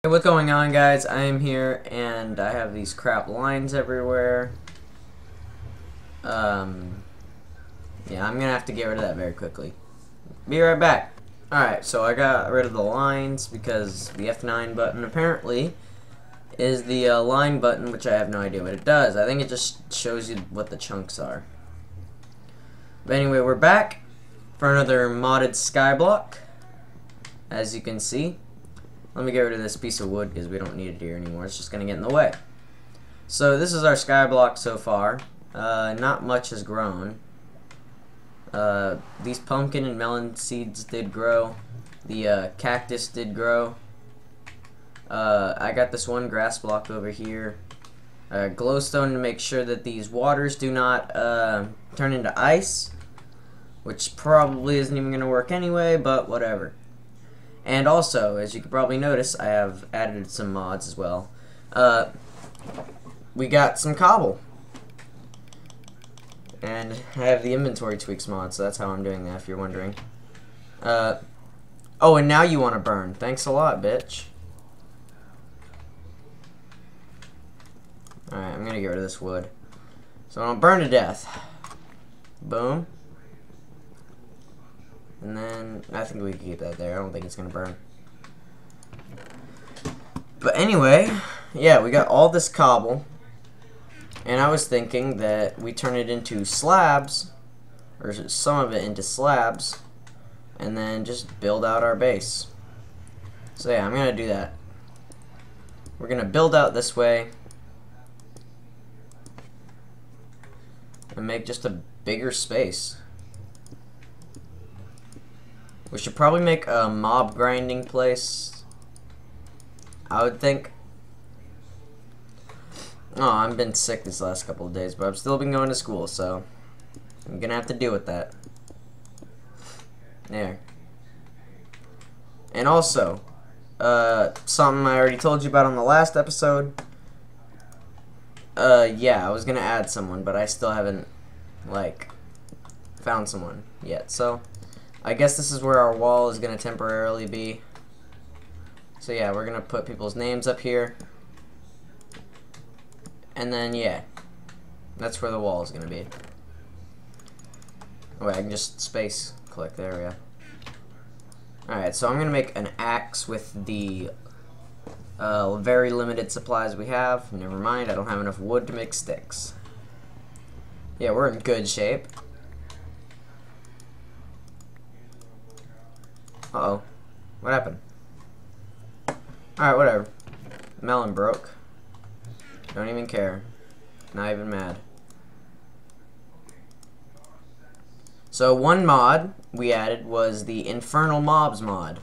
Hey, what's going on guys? I am here and I have these crap lines everywhere. Um, yeah, I'm gonna have to get rid of that very quickly. Be right back. Alright, so I got rid of the lines because the F9 button apparently is the uh, line button, which I have no idea what it does. I think it just shows you what the chunks are. But anyway, we're back for another modded skyblock, as you can see. Let me get rid of this piece of wood because we don't need it here anymore. It's just going to get in the way. So this is our sky block so far. Uh, not much has grown. Uh, these pumpkin and melon seeds did grow. The uh, cactus did grow. Uh, I got this one grass block over here. Uh, glowstone to make sure that these waters do not uh, turn into ice. Which probably isn't even going to work anyway, but whatever. And also, as you can probably notice, I have added some mods as well. Uh, we got some cobble. And I have the inventory tweaks mod, so that's how I'm doing that, if you're wondering. Uh, oh, and now you want to burn. Thanks a lot, bitch. Alright, I'm going to get rid of this wood. So I'll burn to death. Boom. And then, I think we can keep that there. I don't think it's going to burn. But anyway, yeah, we got all this cobble. And I was thinking that we turn it into slabs, or some of it into slabs, and then just build out our base. So yeah, I'm going to do that. We're going to build out this way. And make just a bigger space. We should probably make a mob grinding place. I would think. Oh, I've been sick these last couple of days, but I've still been going to school, so I'm gonna have to deal with that. There. And also, uh, something I already told you about on the last episode. Uh, yeah, I was gonna add someone, but I still haven't, like, found someone yet, so. I guess this is where our wall is going to temporarily be. So yeah, we're going to put people's names up here. And then, yeah. That's where the wall is going to be. Oh, wait, I can just space click. There we go. Alright, so I'm going to make an axe with the uh, very limited supplies we have. Never mind, I don't have enough wood to make sticks. Yeah, we're in good shape. Uh-oh. What happened? Alright, whatever. Melon broke. Don't even care. Not even mad. So one mod we added was the Infernal Mobs mod.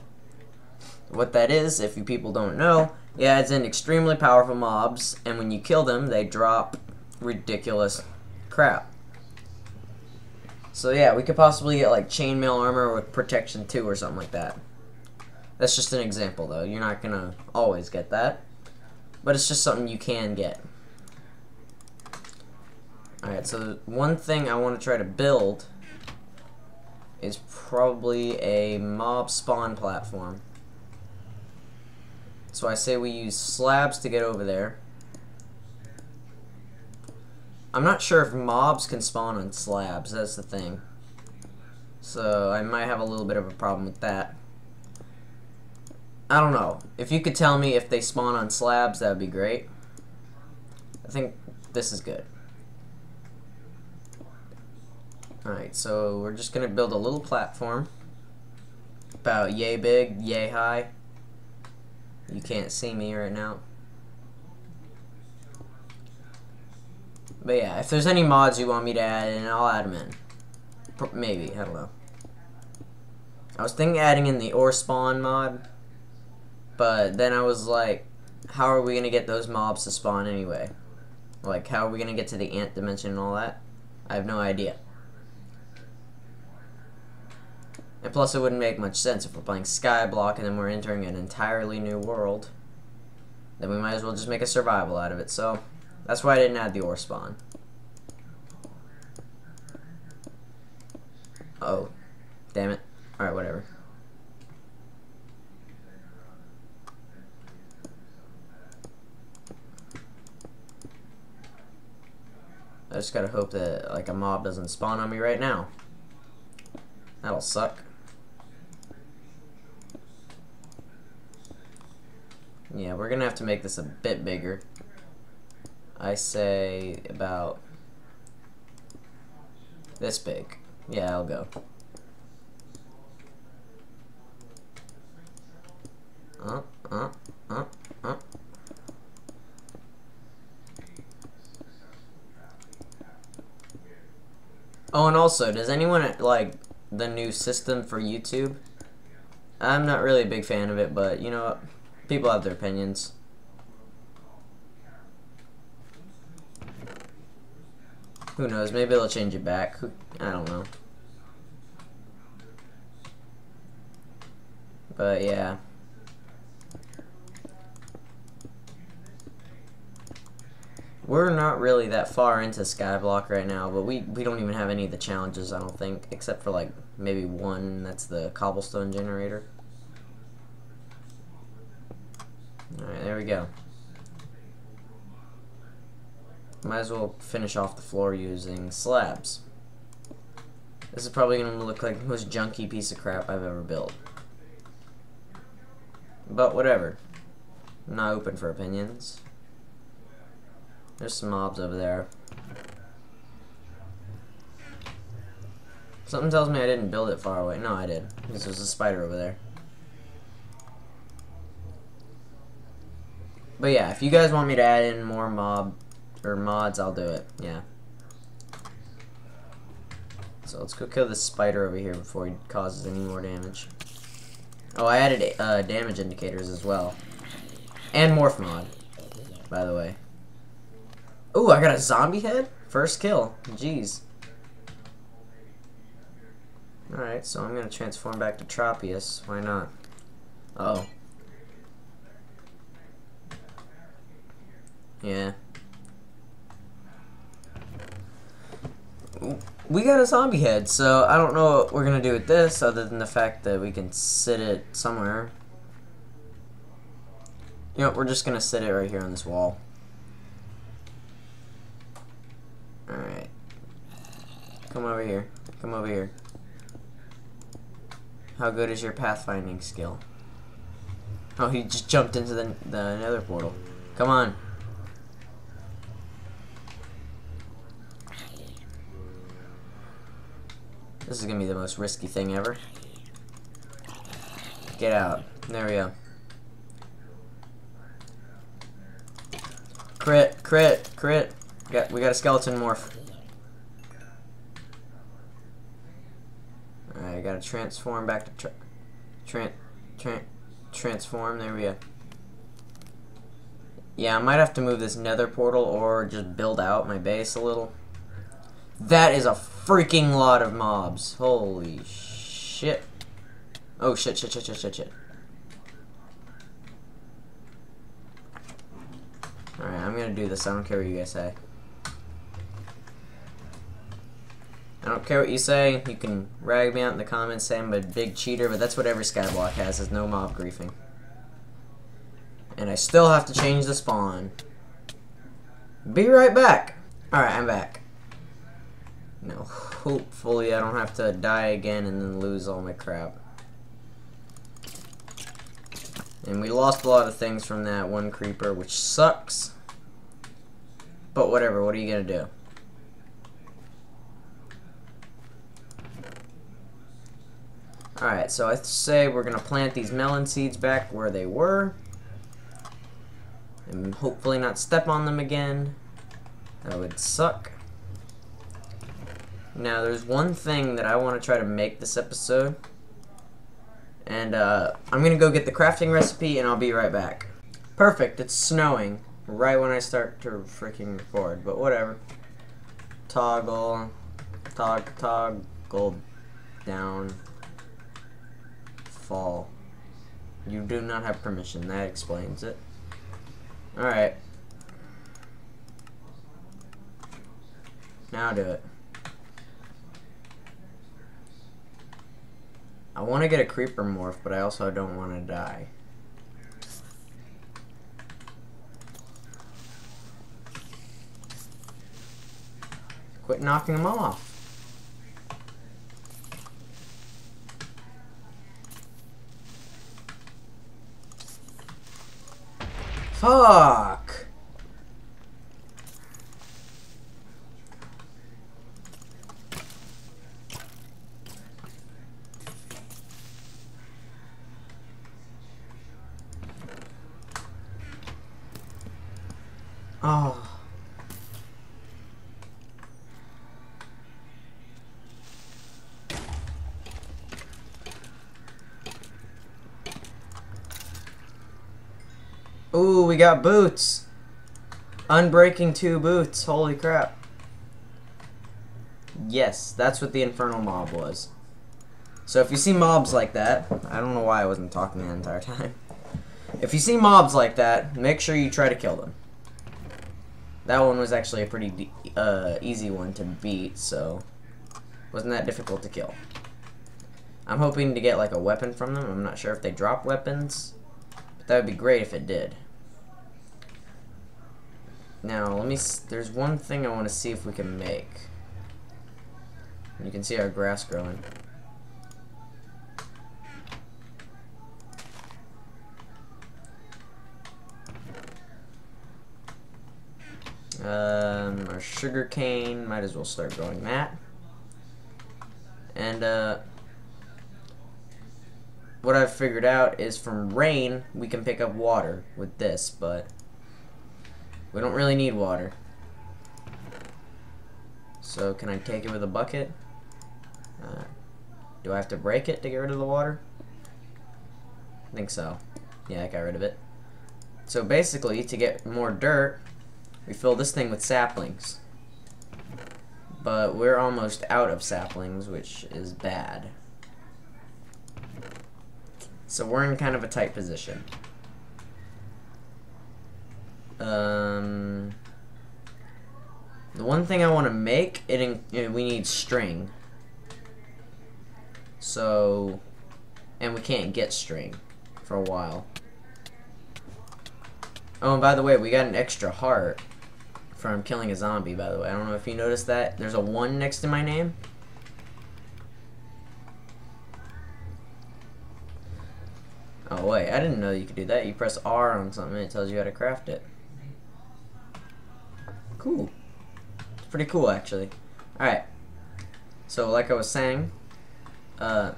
What that is, if you people don't know, it adds in extremely powerful mobs, and when you kill them, they drop ridiculous crap. So yeah, we could possibly get like chainmail armor with protection 2 or something like that. That's just an example though. You're not going to always get that. But it's just something you can get. Alright, so one thing I want to try to build is probably a mob spawn platform. So I say we use slabs to get over there. I'm not sure if mobs can spawn on slabs, that's the thing. So I might have a little bit of a problem with that. I don't know. If you could tell me if they spawn on slabs, that would be great. I think this is good. Alright, so we're just going to build a little platform. About yay big, yay high. You can't see me right now. But yeah, if there's any mods you want me to add in, I'll add them in. Maybe, I don't know. I was thinking adding in the ore spawn mod, but then I was like, how are we going to get those mobs to spawn anyway? Like, how are we going to get to the ant dimension and all that? I have no idea. And plus, it wouldn't make much sense if we're playing Skyblock and then we're entering an entirely new world. Then we might as well just make a survival out of it, so... That's why I didn't add the ore spawn. Oh. Damn it. Alright, whatever. I just gotta hope that, like, a mob doesn't spawn on me right now. That'll suck. Yeah, we're gonna have to make this a bit bigger. I say about this big. Yeah, I'll go. Uh, uh, uh, uh. Oh, and also, does anyone like the new system for YouTube? I'm not really a big fan of it, but you know? People have their opinions. Who knows? Maybe they'll change it back. I don't know. But yeah. We're not really that far into Skyblock right now, but we, we don't even have any of the challenges, I don't think, except for like maybe one, that's the cobblestone generator. Alright, there we go. Might as well finish off the floor using slabs. This is probably going to look like the most junky piece of crap I've ever built. But whatever. I'm not open for opinions. There's some mobs over there. Something tells me I didn't build it far away. No, I did. Because there's a spider over there. But yeah, if you guys want me to add in more mob or mods, I'll do it. Yeah. So let's go kill this spider over here before he causes any more damage. Oh, I added uh, damage indicators as well. And morph mod, by the way. Ooh, I got a zombie head? First kill. Jeez. Alright, so I'm going to transform back to Tropius. Why not? Uh oh. Yeah. We got a zombie head, so I don't know what we're gonna do with this other than the fact that we can sit it somewhere. You know, we're just gonna sit it right here on this wall. Alright. Come over here. Come over here. How good is your pathfinding skill? Oh, he just jumped into the, the nether portal. Come on. This is gonna be the most risky thing ever. Get out. There we go. Crit, crit, crit. We got, we got a skeleton morph. Alright, I gotta transform back to tra tran tran transform. There we go. Yeah, I might have to move this nether portal or just build out my base a little. That is a freaking lot of mobs. Holy shit. Oh shit, shit, shit, shit, shit, shit. Alright, I'm gonna do this. I don't care what you guys say. I don't care what you say. You can rag me out in the comments saying I'm a big cheater, but that's what every skyblock has, is no mob griefing. And I still have to change the spawn. Be right back. Alright, I'm back. Now, hopefully I don't have to die again and then lose all my crap. And we lost a lot of things from that one creeper, which sucks. But whatever, what are you gonna do? Alright, so I say we're gonna plant these melon seeds back where they were. And hopefully not step on them again. That would suck. Now, there's one thing that I want to try to make this episode. And uh, I'm going to go get the crafting recipe and I'll be right back. Perfect, it's snowing right when I start to freaking record, but whatever. Toggle, tog, toggle down, fall. You do not have permission, that explains it. Alright. Now do it. I want to get a creeper morph, but I also don't want to die. Quit knocking them off. Fuck! Oh. Ooh, we got boots. Unbreaking two boots. Holy crap. Yes, that's what the infernal mob was. So if you see mobs like that, I don't know why I wasn't talking the entire time. If you see mobs like that, make sure you try to kill them. That one was actually a pretty uh, easy one to beat, so wasn't that difficult to kill. I'm hoping to get like a weapon from them. I'm not sure if they drop weapons, but that would be great if it did. Now, let me. there's one thing I want to see if we can make. You can see our grass growing. Um, our sugar cane, might as well start growing that. And, uh, what I've figured out is from rain, we can pick up water with this, but we don't really need water. So, can I take it with a bucket? Uh, do I have to break it to get rid of the water? I think so. Yeah, I got rid of it. So basically, to get more dirt, we fill this thing with saplings. But we're almost out of saplings, which is bad. So we're in kind of a tight position. Um, the one thing I want to make, it in, you know, we need string. So, and we can't get string for a while. Oh, and by the way, we got an extra heart from killing a zombie, by the way. I don't know if you noticed that. There's a 1 next to my name. Oh, wait. I didn't know you could do that. You press R on something and it tells you how to craft it. Cool. It's pretty cool, actually. Alright. So, like I was saying, uh,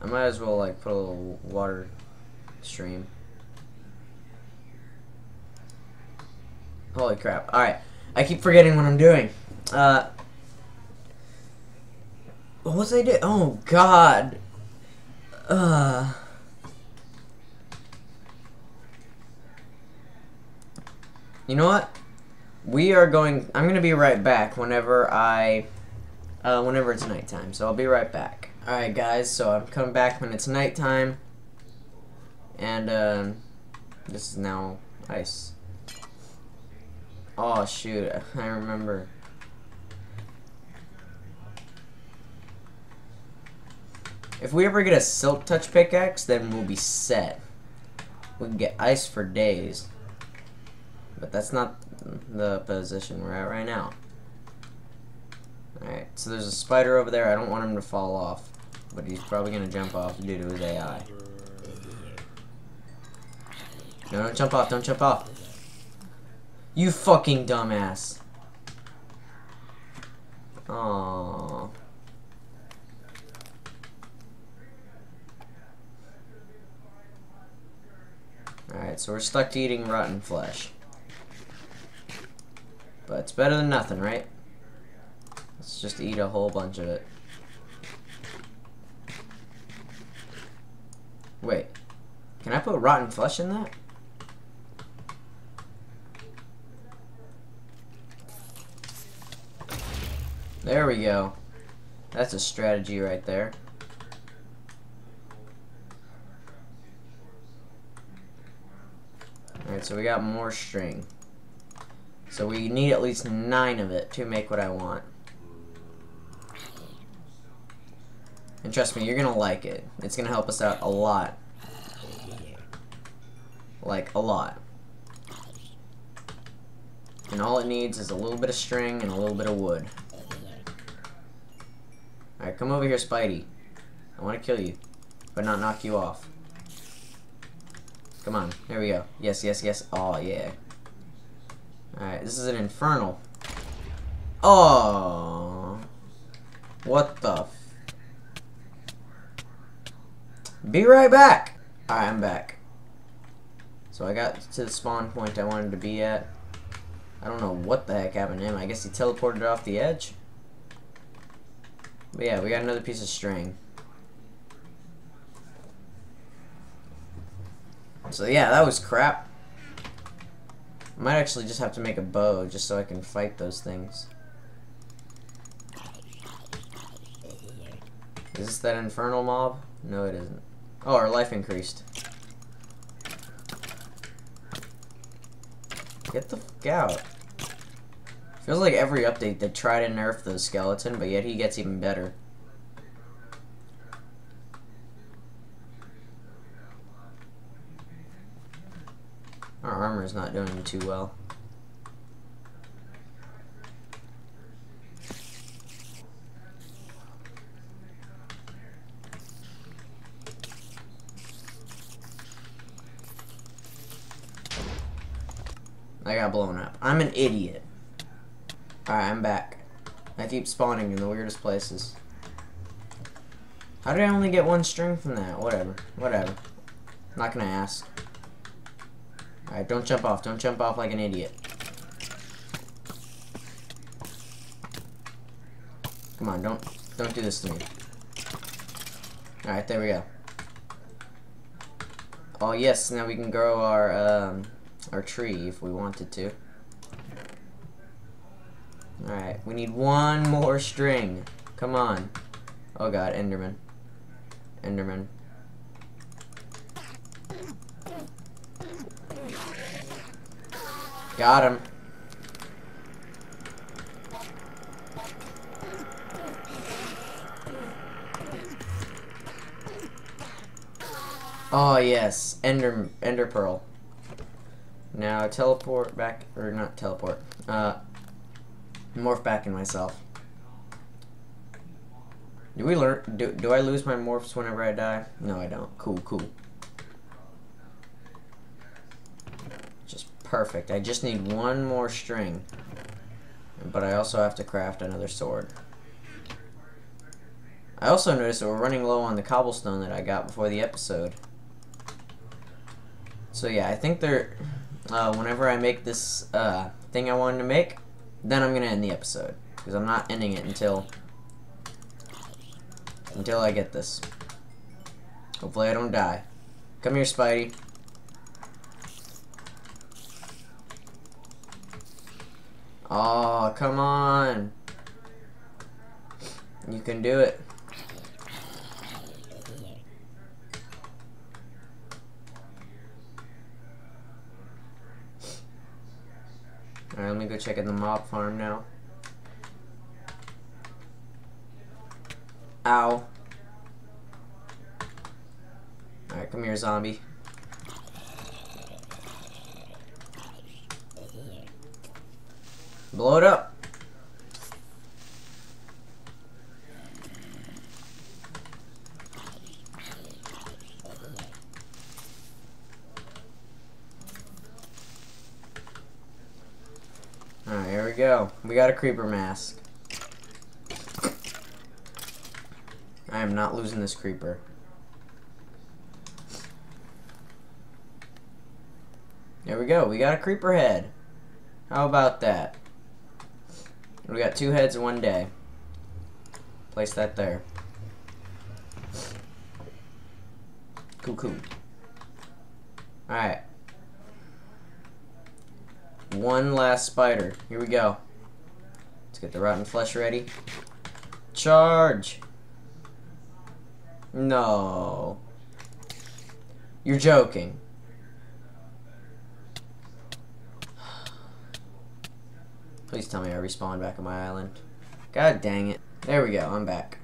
I might as well, like, put a little water stream. Holy crap. Alright. I keep forgetting what I'm doing. Uh, what was I doing? Oh, God. Uh... You know what? We are going... I'm going to be right back whenever I... Uh, whenever it's nighttime. So I'll be right back. Alright, guys. So I'm coming back when it's nighttime. And, um... This is now ice. Oh, shoot. I remember. If we ever get a Silk Touch pickaxe, then we'll be set. We can get ice for days. But that's not the position we're at right now. Alright, so there's a spider over there. I don't want him to fall off. But he's probably going to jump off due to his AI. No, don't jump off. Don't jump off. You fucking dumbass. Aww. Alright, so we're stuck to eating rotten flesh. But it's better than nothing, right? Let's just eat a whole bunch of it. Wait. Can I put rotten flesh in that? There we go. That's a strategy right there. Alright, so we got more string. So we need at least nine of it to make what I want. And trust me, you're gonna like it. It's gonna help us out a lot. Like, a lot. And all it needs is a little bit of string and a little bit of wood. Alright, come over here, Spidey. I want to kill you, but not knock you off. Come on, here we go. Yes, yes, yes. Oh, yeah. Alright, this is an infernal. Oh. What the Be right back! Alright, I'm back. So I got to the spawn point I wanted to be at. I don't know what the heck happened to him. I guess he teleported off the edge. But yeah, we got another piece of string. So yeah, that was crap. I might actually just have to make a bow just so I can fight those things. Is this that infernal mob? No, it isn't. Oh, our life increased. Get the fuck out. Feels like every update they try to nerf the skeleton, but yet he gets even better. Our armor is not doing too well. I got blown up. I'm an idiot. Alright, I'm back. I keep spawning in the weirdest places. How did I only get one string from that? Whatever. Whatever. not gonna ask. Alright, don't jump off. Don't jump off like an idiot. Come on, don't don't do this to me. Alright, there we go. Oh yes, now we can grow our um, our tree if we wanted to. Alright, we need one more string. Come on. Oh god, Enderman. Enderman. Got him. Oh yes, Ender Ender Pearl. Now teleport back, or not teleport. Uh, morph back in myself. Do we learn? Do do I lose my morphs whenever I die? No, I don't. Cool, cool. Just perfect. I just need one more string, but I also have to craft another sword. I also noticed that we're running low on the cobblestone that I got before the episode. So yeah, I think they're uh, whenever I make this uh, thing I wanted to make, then I'm to end the episode. Because I'm not ending it until until I get this. Hopefully I don't die. Come here, Spidey. Oh, come on. You can do it. Alright, let me go check in the mob farm now. Ow. Alright, come here, zombie. Blow it up. Alright, here we go. We got a creeper mask. I am not losing this creeper. There we go. We got a creeper head. How about that? We got two heads in one day. Place that there. Cool. Alright. One last spider. Here we go. Let's get the rotten flesh ready. Charge! No. You're joking. Please tell me I respawn back on my island. God dang it. There we go, I'm back.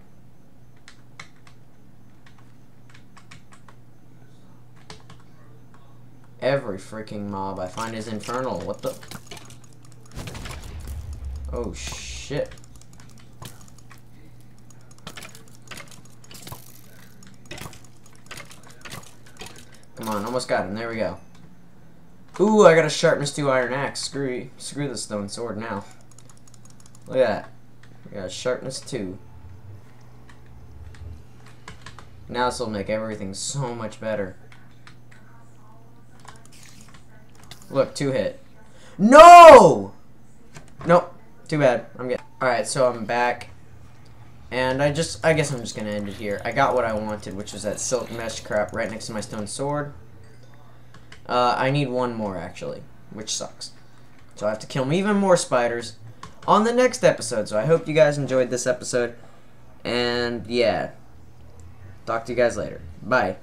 Every freaking mob I find is infernal. What the? Oh, shit. Come on, almost got him. There we go. Ooh, I got a sharpness 2 iron axe. Screw, screw the stone sword now. Look at that. We got a sharpness 2. Now this will make everything so much better. Look, two hit. No! Nope. Too bad. I'm getting. Alright, so I'm back. And I just, I guess I'm just gonna end it here. I got what I wanted, which was that silk mesh crap right next to my stone sword. Uh, I need one more, actually, which sucks. So I have to kill even more spiders on the next episode. So I hope you guys enjoyed this episode. And, yeah. Talk to you guys later. Bye.